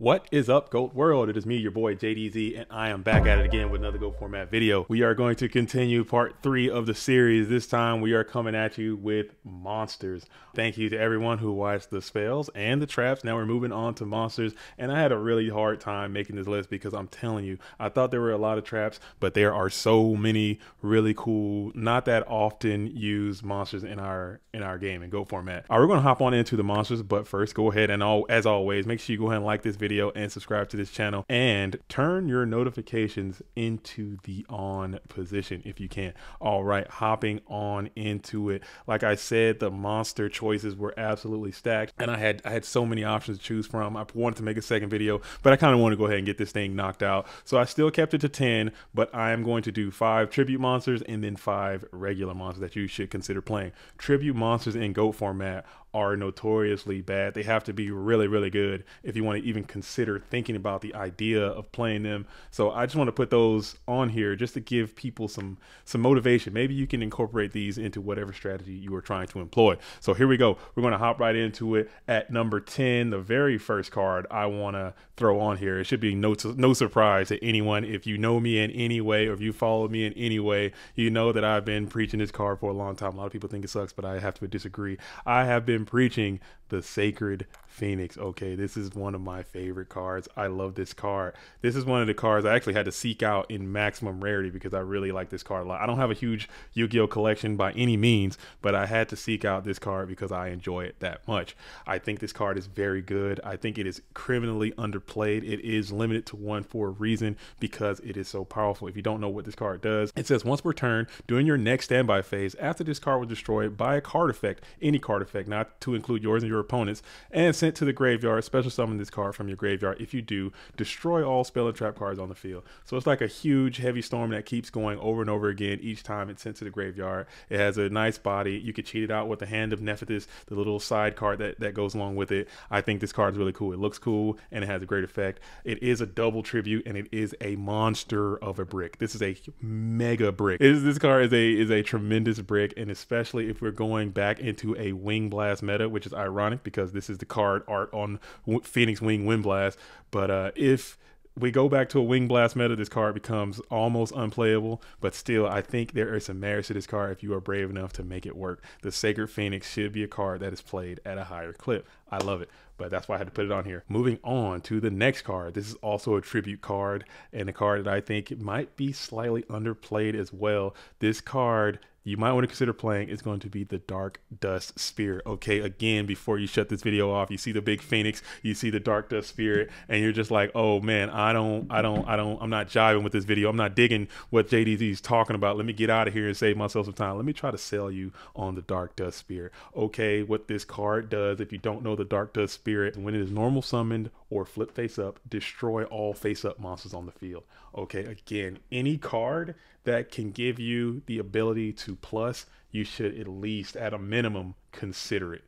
What is up, GOAT World? It is me, your boy JDZ, and I am back at it again with another GOAT Format video. We are going to continue part three of the series. This time we are coming at you with monsters. Thank you to everyone who watched the spells and the traps. Now we're moving on to monsters, and I had a really hard time making this list because I'm telling you, I thought there were a lot of traps, but there are so many really cool, not that often used monsters in our in our game in GOAT Format. All right, we're going to hop on into the monsters, but first go ahead and all as always, make sure you go ahead and like this video video and subscribe to this channel and turn your notifications into the on position if you can. All right, hopping on into it. Like I said, the monster choices were absolutely stacked and I had I had so many options to choose from. I wanted to make a second video, but I kind of want to go ahead and get this thing knocked out. So I still kept it to 10, but I am going to do five tribute monsters and then five regular monsters that you should consider playing. Tribute monsters in GOAT format are notoriously bad. They have to be really, really good if you want to even consider thinking about the idea of playing them. So I just want to put those on here just to give people some some motivation. Maybe you can incorporate these into whatever strategy you are trying to employ. So here we go. We're going to hop right into it at number 10, the very first card I want to throw on here. It should be no no surprise to anyone if you know me in any way or if you follow me in any way, you know that I've been preaching this card for a long time. A lot of people think it sucks, but I have to disagree. I have been preaching the sacred Phoenix. Okay, this is one of my favorite cards. I love this card. This is one of the cards I actually had to seek out in maximum rarity because I really like this card a lot. I don't have a huge Yu-Gi-Oh collection by any means, but I had to seek out this card because I enjoy it that much. I think this card is very good. I think it is criminally underplayed. It is limited to one for a reason because it is so powerful. If you don't know what this card does, it says once per turn during your next standby phase, after this card was destroyed by a card effect, any card effect, not to include yours and your opponents, and sent to the graveyard, special summon this card from your graveyard. If you do, destroy all spell and trap cards on the field. So it's like a huge heavy storm that keeps going over and over again each time it's sent to the graveyard. It has a nice body. You could cheat it out with the Hand of Nephthys, the little side card that, that goes along with it. I think this card is really cool. It looks cool and it has a great effect. It is a double tribute and it is a monster of a brick. This is a mega brick. Is this card is a is a tremendous brick, and especially if we're going back into a Wing Blast meta, which is ironic because this is the card art on Phoenix Wing Wind Blast. But uh, if we go back to a Wing Blast meta, this card becomes almost unplayable. But still, I think there is some merit to this card if you are brave enough to make it work. The Sacred Phoenix should be a card that is played at a higher clip. I love it, but that's why I had to put it on here. Moving on to the next card. This is also a tribute card and a card that I think might be slightly underplayed as well. This card you might want to consider playing is going to be the Dark Dust Spirit. Okay, again, before you shut this video off, you see the big Phoenix, you see the Dark Dust Spirit, and you're just like, oh man, I don't, I don't, I don't, I'm not jiving with this video. I'm not digging what JDZ is talking about. Let me get out of here and save myself some time. Let me try to sell you on the Dark Dust Spirit. Okay, what this card does, if you don't know the Dark Dust Spirit, when it is normal summoned or flip face up, destroy all face up monsters on the field. Okay, again, any card that can give you the ability to plus, you should at least, at a minimum, consider it.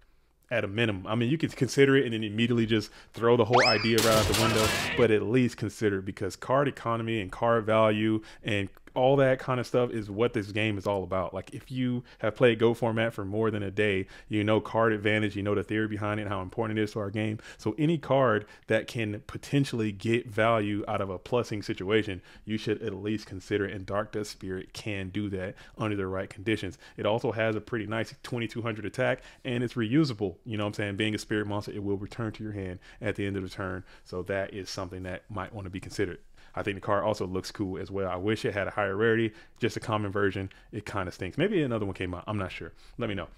At a minimum. I mean, you can consider it and then immediately just throw the whole idea right out the window, but at least consider it because card economy and card value and all that kind of stuff is what this game is all about. Like if you have played GOAT format for more than a day, you know card advantage, you know the theory behind it, how important it is to our game. So any card that can potentially get value out of a plussing situation, you should at least consider it. And Dark Dust Spirit can do that under the right conditions. It also has a pretty nice 2200 attack and it's reusable. You know what I'm saying? Being a spirit monster, it will return to your hand at the end of the turn. So that is something that might want to be considered. I think the card also looks cool as well. I wish it had a higher rarity, just a common version. It kind of stinks. Maybe another one came out. I'm not sure. Let me know.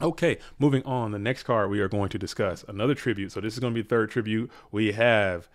Okay, moving on. The next card we are going to discuss another tribute. So this is going to be third tribute. We have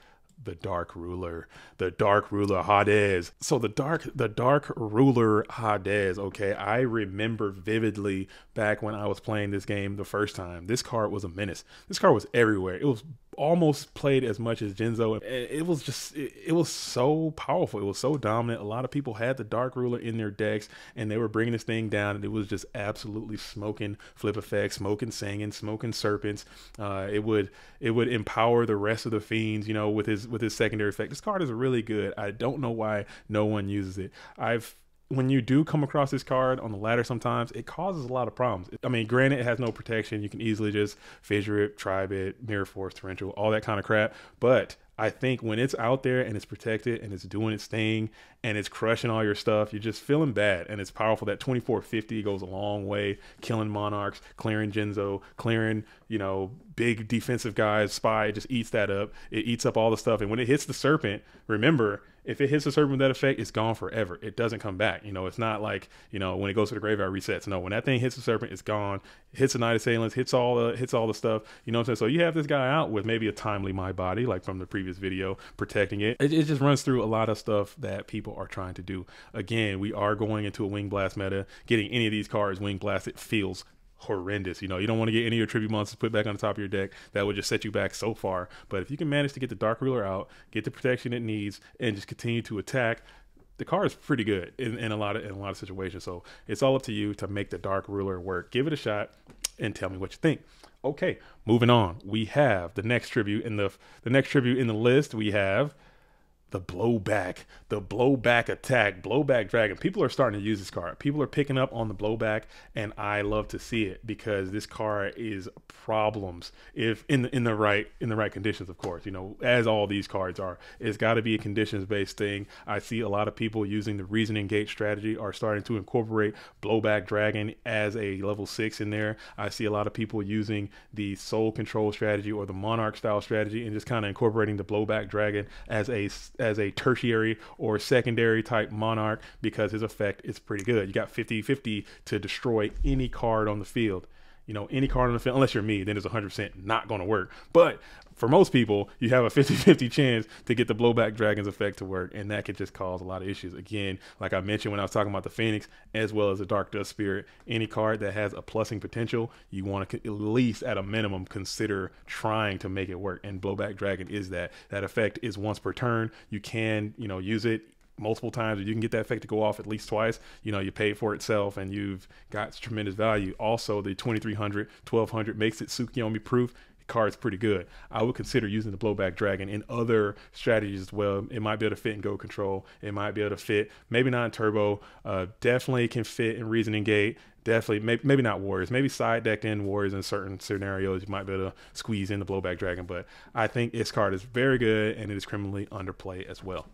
the dark ruler the dark ruler Ha Des so the dark the dark ruler Ha Des okay i remember vividly back when i was playing this game the first time this card was a menace this card was everywhere it was almost played as much as Jinzo. And it was just, it, it, was so powerful. It was so dominant. A lot of people had the Dark Ruler in their decks and they were bringing this thing down and it was just absolutely smoking flip effects, smoking singing, smoking serpents. Uh, it would, it would empower the rest of the fiends, you know, with his, with his secondary effect. This card is really good. I don't know why no one uses it. I've, when you do come across this card on the ladder sometimes it causes a lot of problems i mean granted it has no protection you can easily just fissure it tribe it mirror force torrential all that kind of crap but I think when it's out there and it's protected and it's doing its thing and it's crushing all your stuff, you're just feeling bad. And it's powerful. That 2450 goes a long way, killing monarchs, clearing Jinzo clearing, you know, big defensive guys. Spy just eats that up. It eats up all the stuff. And when it hits the serpent, remember, if it hits the serpent with that effect, it's gone forever. It doesn't come back. You know, it's not like, you know, when it goes to the graveyard resets. No, when that thing hits the serpent, it's gone. It hits the Night Assailants, hits all the hits all the stuff. You know what I'm saying? So you have this guy out with maybe a timely my body, like from the previous video, protecting it. It, it just runs through a lot of stuff that people are trying to do. Again, we are going into a wing blast meta. Getting any of these cards wing blasted feels horrendous. You know, you don't want to get any of your tribute monsters put back on the top of your deck. That would just set you back so far. But if you can manage to get the Dark Ruler out, get the protection it needs, and just continue to attack, the card is pretty good in, in a lot of in a lot of situations. So it's all up to you to make the Dark Ruler work. Give it a shot and tell me what you think. Okay, moving on. We have the next tribute in the the next tribute in the list. We have the blowback, the blowback attack, blowback dragon. People are starting to use this card. People are picking up on the blowback, and I love to see it because this card is problems if in the in the right in the right conditions, of course. You know, as all these cards are, it's got to be a conditions based thing. I see a lot of people using the reasoning gate strategy are starting to incorporate blowback dragon as a level six in there. I see a lot of people using the soul control strategy or the monarch style strategy and just kind of incorporating the blowback dragon as a as a tertiary or secondary type monarch because his effect is pretty good. You got 50 50 to destroy any card on the field. You know, any card on the field, unless you're me, then it's 100% not going to work. But for most people, you have a 50 50 chance to get the blowback dragons effect to work, and that could just cause a lot of issues. Again, like I mentioned when I was talking about the Phoenix, as well as the Dark Dust Spirit, any card that has a plussing potential, you want to at least at a minimum consider trying to make it work. And blowback dragon is that. That effect is once per turn. You can, you know, use it multiple times, you can get that effect to go off at least twice, you know, you pay for itself and you've got tremendous value. Also, the 2300, 1200 makes it Tsukuyomi proof. The card's pretty good. I would consider using the blowback dragon in other strategies as well. It might be able to fit in Goat Control. It might be able to fit, maybe not in turbo. Uh, definitely can fit in reasoning gate. Definitely, maybe, maybe not warriors. Maybe side decked in warriors in certain scenarios. You might be able to squeeze in the blowback dragon. But I think this card is very good and it is criminally underplayed as well.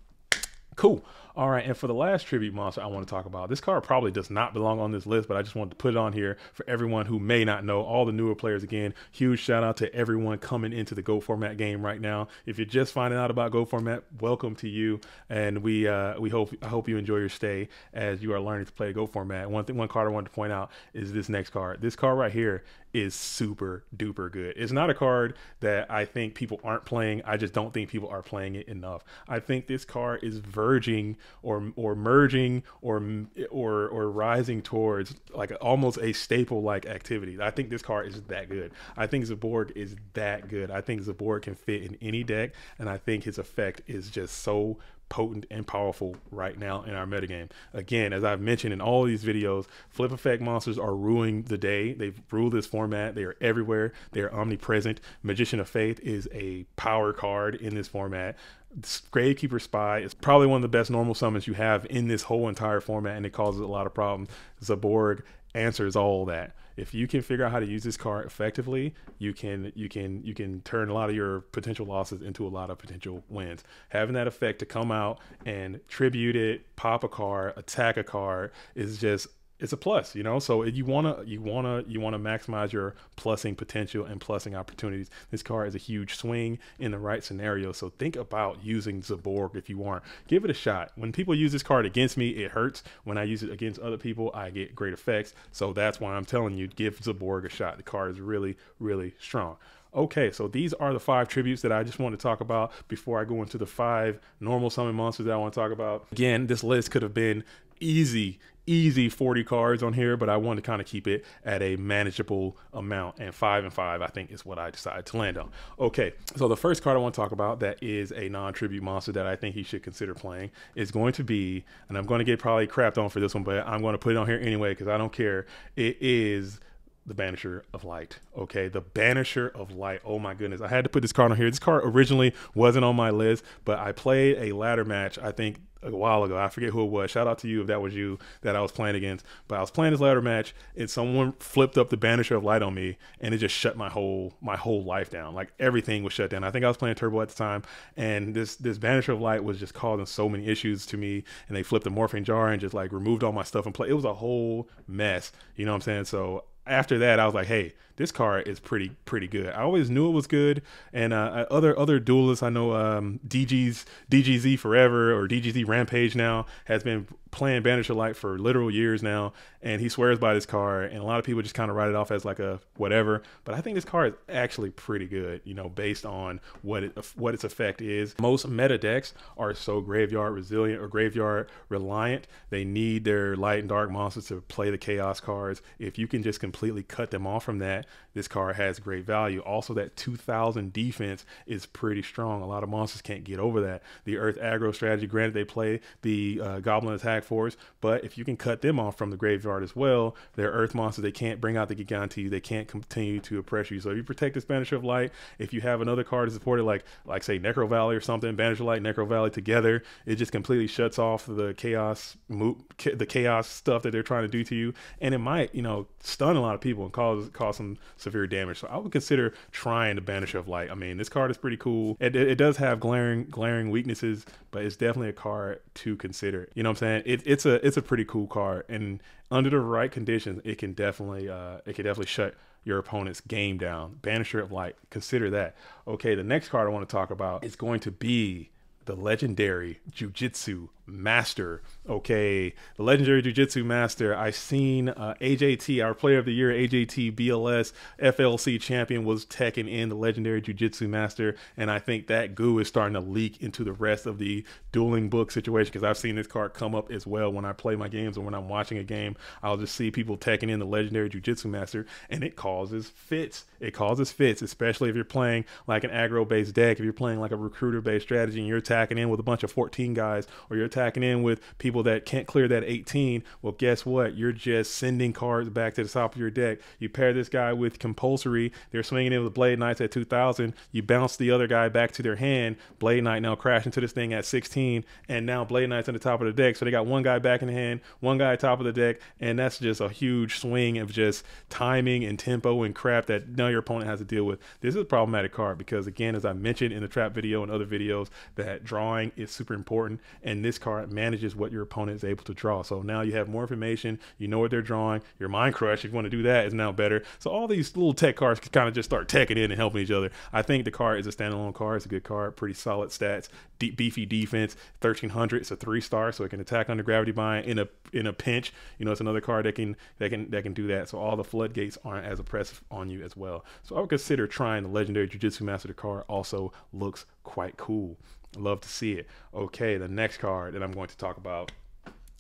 Cool. All right, and for the last tribute monster I want to talk about, this card probably does not belong on this list, but I just wanted to put it on here for everyone who may not know. All the newer players, again, huge shout out to everyone coming into the GOAT format game right now. If you're just finding out about GOAT format, welcome to you, and we uh, we hope I hope you enjoy your stay as you are learning to play GOAT format. One thing, one card I wanted to point out is this next card. This card right here is super duper good. It's not a card that I think people aren't playing. I just don't think people are playing it enough. I think this card is verging or or merging or or or rising towards like almost a staple like activity. I think this card is that good. I think Zaborg is that good. I think Zaborg can fit in any deck, and I think his effect is just so potent and powerful right now in our metagame. Again, as I've mentioned in all these videos, flip effect monsters are ruling the day. They've ruled this format. They are everywhere. They are omnipresent. Magician of Faith is a power card in this format. Gravekeeper Spy is probably one of the best normal summons you have in this whole entire format, and it causes a lot of problems. Zaborg answers all that. If you can figure out how to use this card effectively, you can you can you can turn a lot of your potential losses into a lot of potential wins. Having that effect to come out and tribute it, pop a card, attack a card is just it's a plus, you know. So you wanna you wanna you wanna maximize your plussing potential and plussing opportunities. This card is a huge swing in the right scenario. So think about using Zaborg if you want. Give it a shot. When people use this card against me, it hurts. When I use it against other people, I get great effects. So that's why I'm telling you, give Zaborg a shot. The card is really, really strong. Okay, so these are the five tributes that I just want to talk about before I go into the five normal summon monsters that I want to talk about. Again, this list could have been easy, easy 40 cards on here, but I want to kind of keep it at a manageable amount. And five and five, I think, is what I decided to land on. Okay, so the first card I want to talk about that is a non tribute monster that I think he should consider playing is going to be, and I'm going to get probably crapped on for this one, but I'm going to put it on here anyway because I don't care. It is the Banisher of Light. Okay, the Banisher of Light. Oh my goodness, I had to put this card on here. This card originally wasn't on my list, but I played a ladder match. I think a while ago. I forget who it was. Shout out to you if that was you that I was playing against. But I was playing this ladder match, and someone flipped up the banisher of light on me, and it just shut my whole my whole life down. Like everything was shut down. I think I was playing turbo at the time, and this this banisher of light was just causing so many issues to me. And they flipped the morphing jar and just like removed all my stuff and play. It was a whole mess. You know what I'm saying? So after that, I was like, hey, this card is pretty pretty good. I always knew it was good, and uh, other other duelists I know, um, DG's DGZ Forever or DGZ Rampage now has been playing Banisher Light for literal years now, and he swears by this card. And a lot of people just kind of write it off as like a whatever, but I think this card is actually pretty good. You know, based on what it what its effect is. Most meta decks are so graveyard resilient or graveyard reliant. They need their light and dark monsters to play the chaos cards. If you can just completely cut them off from that this card has great value. Also, that 2000 defense is pretty strong. A lot of monsters can't get over that. The Earth aggro strategy, granted, they play the uh, Goblin attack force, but if you can cut them off from the graveyard as well, they're Earth monsters. They can't bring out the Gigante. They can't continue to oppress you. So if you protect this Banisher of Light, if you have another card to support it, like like say Necro Valley or something, Banisher of Light, Necro Valley together, it just completely shuts off the chaos, the chaos stuff that they're trying to do to you, and it might, you know, stun a lot of people and cause cause some severe damage. So I would consider trying the Banisher of Light. I mean, this card is pretty cool. It, it, it, does have glaring glaring weaknesses, but it's definitely a card to consider. You know what I'm saying? It, it's a it's a pretty cool card, and under the right conditions, it can definitely uh, it can definitely shut your opponent's game down. Banisher of Light. Consider that. Okay, the next card I want to talk about is going to be the legendary Jujitsu Master. Okay, the legendary Jujitsu Master. I've seen uh, AJT, our Player of the Year, AJT BLS FLC champion was teching in the legendary Jujitsu Master, and I think that goo is starting to leak into the rest of the dueling book situation because I've seen this card come up as well when I play my games or when I'm watching a game. I'll just see people teching in the legendary Jujitsu Master, and it causes fits. It causes fits, especially if you're playing like an aggro-based deck. If you're playing like a recruiter-based strategy and you're attacking in with a bunch of 14 guys, or you're attacking in with people that can't clear that 18, well, guess what? You're just sending cards back to the top of your deck. You pair this guy with compulsory, they're swinging in with Blade Knights at 2000. You bounce the other guy back to their hand. Blade Knight now crash into this thing at 16, and now Blade Knight's on the top of the deck. So they got one guy back in the hand, one guy top of the deck, and that's just a huge swing of just timing and tempo and crap that now your opponent has to deal with. This is a problematic card because, again, as I mentioned in the trap video and other videos, that drawing is super important, and this card manages what your opponent is able to draw. So now you have more information. You know what they're drawing. Your mind crush, if you want to do that, is now better. So all these little tech cards can kind of just start teching in and helping each other. I think the card is a standalone card. It's a good card. Pretty solid stats. Deep, beefy defense. 1300. It's a three star, so it can attack under gravity bind in a in a pinch. You know, it's another card that can that can that can do that. So all the floodgates aren't as oppressive on you as well. So I would consider trying the legendary Jujitsu Master. The card also looks quite cool. Love to see it. Okay, the next card that I'm going to talk about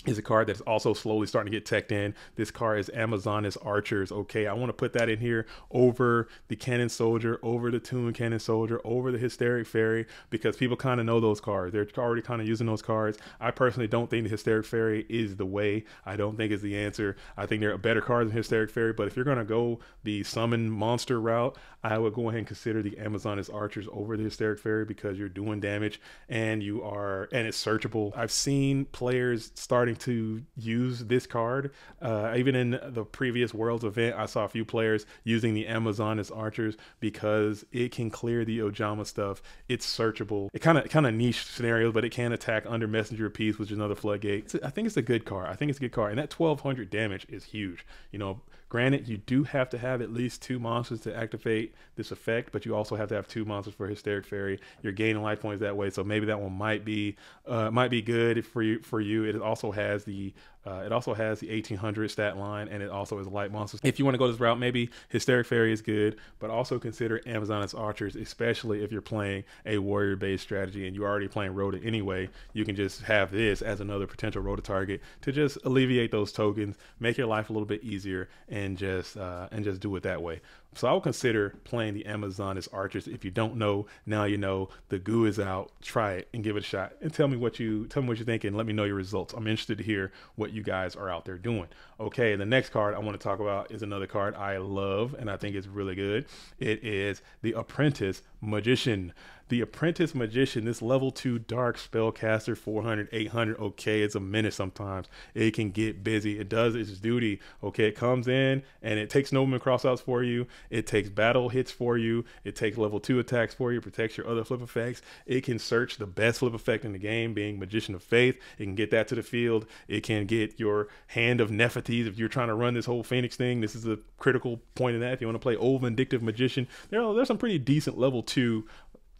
is a card that's also slowly starting to get teched in. This card is Amazoness Archers. Okay, I want to put that in here over the Cannon Soldier, over the Toon Cannon Soldier, over the Hysteric Fairy, because people kind of know those cards. They're already kind of using those cards. I personally don't think the Hysteric Fairy is the way. I don't think is the answer. I think there are better cards than Hysteric Fairy, but if you're going to go the summon monster route, I would go ahead and consider the Amazoness Archers over the Hysteric Fairy because you're doing damage and you are, and it's searchable. I've seen players starting starting to use this card. Uh, even in the previous Worlds event, I saw a few players using the Amazoness Archers because it can clear the Ojama stuff. It's searchable. It kind of kind of niche scenarios, but it can attack under Messenger Peace, which is another floodgate. I think it's a good card. I think it's a good card, and that 1200 damage is huge. You know, Granted, you do have to have at least two monsters to activate this effect, but you also have to have two monsters for Hysteric Fairy. You're gaining life points that way, so maybe that one might be uh, might be good for you. For you, it also has the uh, it also has the 1800 stat line, and it also is light monsters. If you want to go this route, maybe Hysteric Fairy is good, but also consider Amazoness Archers, especially if you're playing a warrior-based strategy and you're already playing Rota anyway. You can just have this as another potential Rota target to just alleviate those tokens, make your life a little bit easier, and just uh, and just do it that way. So I would consider playing the Amazoness Archers. If you don't know, now you know. The goo is out. Try it and give it a shot, and tell me what you tell me what you think, and let me know your results. I'm interested to hear what you guys are out there doing. Okay, the next card I want to talk about is another card I love, and I think it's really good. It is the Apprentice Magician. The Apprentice Magician, this level 2 dark spellcaster, 400, 800. Okay, it's a minute sometimes. It can get busy. It does its duty. Okay, it comes in and it takes no Nobleman crossouts for you. It takes battle hits for you. It takes level 2 attacks for you, protects your other flip effects. It can search the best flip effect in the game, being Magician of Faith. It can get that to the field. It can get your Hand of Nephthys if you're trying to run this whole Phoenix thing. This is a critical point in that. If you want to play Old Vindictive Magician, there are, there's some pretty decent level 2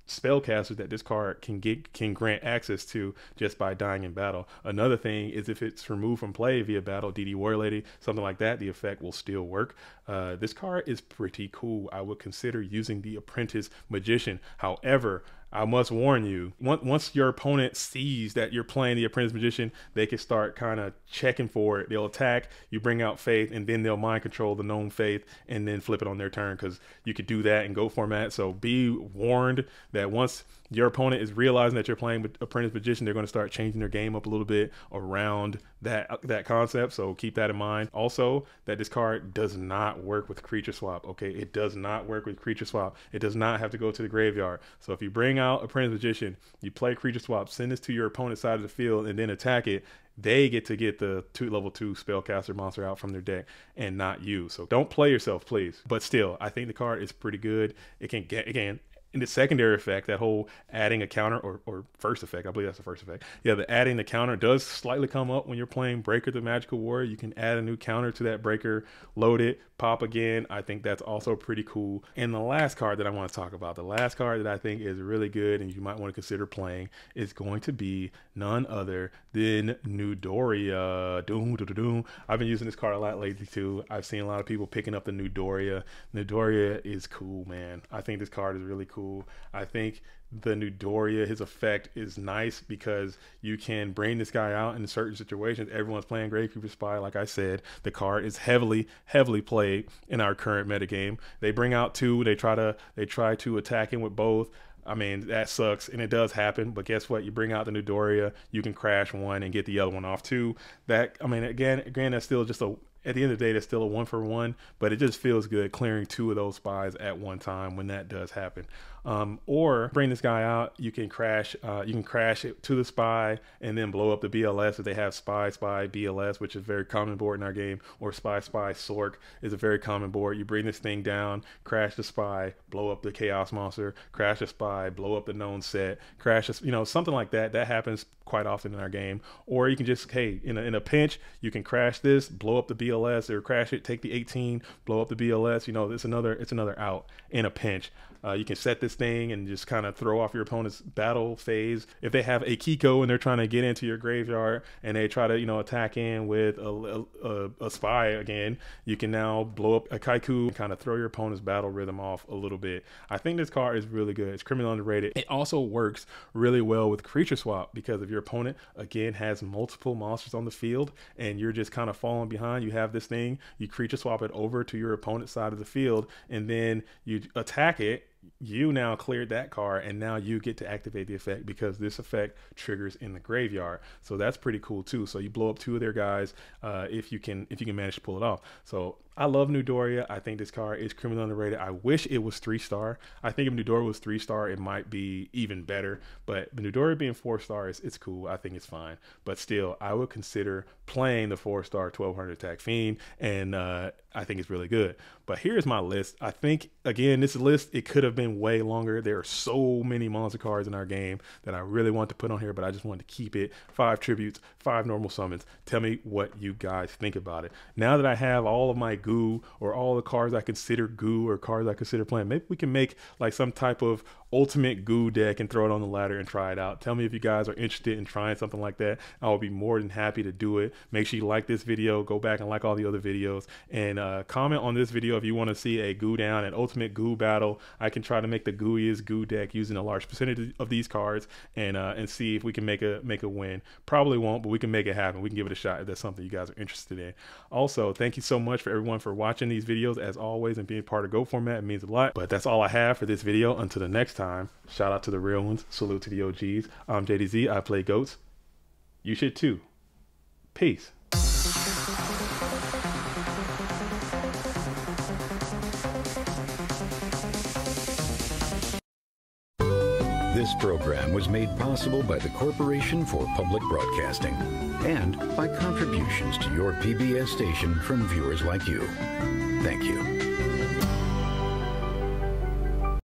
spellcaster that this card can get can grant access to just by dying in battle. Another thing is if it's removed from play via battle, DD Warrior Lady, something like that, the effect will still work. Uh, this card is pretty cool. I would consider using the Apprentice Magician. However, I must warn you, once your opponent sees that you're playing the Apprentice Magician, they can start kind of checking for it. They'll attack, you bring out Faith, and then they'll mind control the known Faith and then flip it on their turn because you could do that in GOAT format. So be warned that once your opponent is realizing that you're playing with Apprentice Magician, they're going to start changing their game up a little bit around that uh, that concept. So keep that in mind. Also, that this card does not work with creature swap. Okay, it does not work with creature swap. It does not have to go to the graveyard. So if you bring out Apprentice Magician, you play creature swap, send this to your opponent's side of the field, and then attack it they get to get the two level two spellcaster monster out from their deck and not you. So don't play yourself, please. But still, I think the card is pretty good. It can get again in the secondary effect, that whole adding a counter or, or first effect, I believe that's the first effect. Yeah, the adding the counter does slightly come up when you're playing Breaker the Magical Warrior. You can add a new counter to that Breaker, load it, pop again. I think that's also pretty cool. And the last card that I want to talk about, the last card that I think is really good and you might want to consider playing is going to be none other than Newdoria. Doom, doom, doom. I've been using this card a lot lately too. I've seen a lot of people picking up the Newdoria. Newdoria is cool, man. I think this card is really cool cool. I think the Newdoria, his effect is nice because you can bring this guy out in certain situations. Everyone's playing Gravekeeper Spy. Like I said, the card is heavily, heavily played in our current metagame. They bring out two. They try to they try to attack him with both. I mean, that sucks, and it does happen. But guess what? You bring out the Newdoria, you can crash one and get the other one off too. That I mean, again, again, that's still just a at the end of the day, that's still a one for one, but it just feels good clearing two of those spies at one time when that does happen. Um, or bring this guy out, you can crash, uh, you can crash it to the spy and then blow up the BLS if they have spy, spy, BLS, which is very common board in our game, or spy, spy, Sork is a very common board. You bring this thing down, crash the spy, blow up the chaos monster, crash the spy, blow up the known set, crash, you know, something like that. That happens quite often in our game. Or you can just, hey, in a, in a pinch, you can crash this, blow up the BLS, or crash it, take the 18, blow up the BLS. You know, it's another it's another out in a pinch. Uh, you can set this thing and just kind of throw off your opponent's battle phase. If they have a Kycoo and they're trying to get into your graveyard and they try to, you know, attack in with a, a, a spy again, you can now blow up a Kycoo and kind of throw your opponent's battle rhythm off a little bit. I think this card is really good. It's criminally underrated. It also works really well with creature swap because if your opponent, again, has multiple monsters on the field and you're just kind of falling behind, you have this thing, you creature swap it over to your opponent's side of the field and then you attack it you now cleared that card and now you get to activate the effect because this effect triggers in the graveyard. So that's pretty cool too. So you blow up two of their guys uh, if you can if you can manage to pull it off. So I love Newdoria. I think this card is criminally underrated. I wish it was three star. I think if Newdoria was three star, it might be even better. But Newdoria being four stars, it's cool. I think it's fine. But still, I would consider playing the four star 1200 attack fiend, and uh, I think it's really good. But here's my list. I think again, this list it could have been way longer. There are so many monster cards in our game that I really want to put on here, but I just wanted to keep it five tributes, five normal summons. Tell me what you guys think about it. Now that I have all of my goo or all the cards I consider goo or cards I consider playing. Maybe we can make like some type of ultimate goo deck and throw it on the ladder and try it out. Tell me if you guys are interested in trying something like that. I will be more than happy to do it. Make sure you like this video, go back and like all the other videos, and uh, comment on this video if you want to see a goo down, an ultimate goo battle. I can try to make the gooiest goo deck using a large percentage of these cards and uh, and see if we can make a make a win. Probably won't, but we can make it happen. We can give it a shot if that's something you guys are interested in. Also, thank you so much for everyone for watching these videos as always and being part of GOAT format. It means a lot. But that's all I have for this video. Until the next time, shout out to the real ones. Salute to the OGs. I'm JDZ. I play goats. You should too. Peace. This program was made possible by the Corporation for Public Broadcasting and by contributions to your PBS station from viewers like you. Thank you.